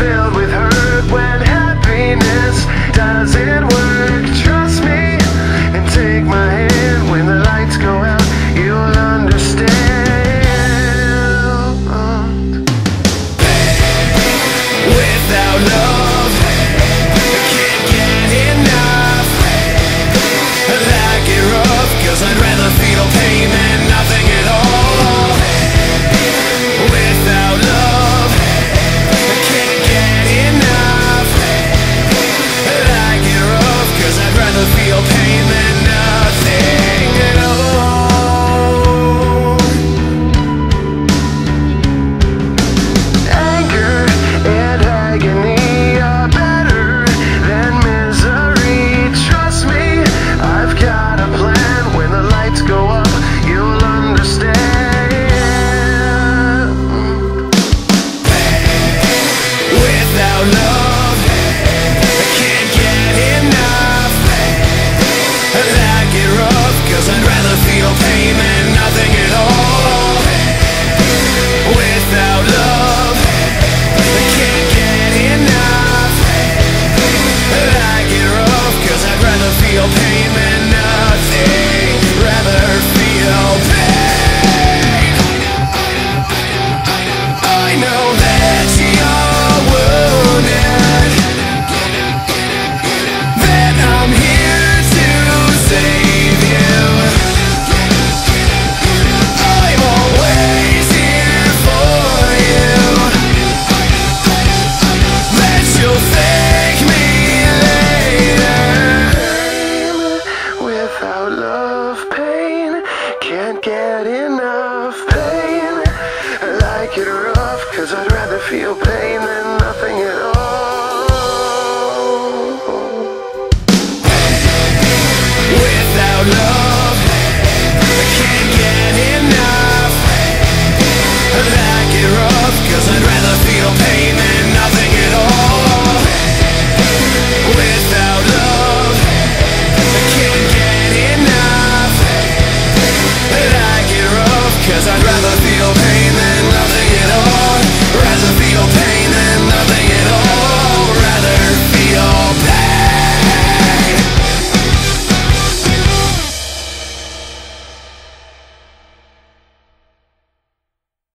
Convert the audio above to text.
filled with hurt when happiness doesn't work. Trust me and take my hand when the lights go out, you'll understand. Pain without love, I can't get enough. I like it rough, cause I'd rather feel pain than. doesn't make it rough, cause I'd rather feel pain than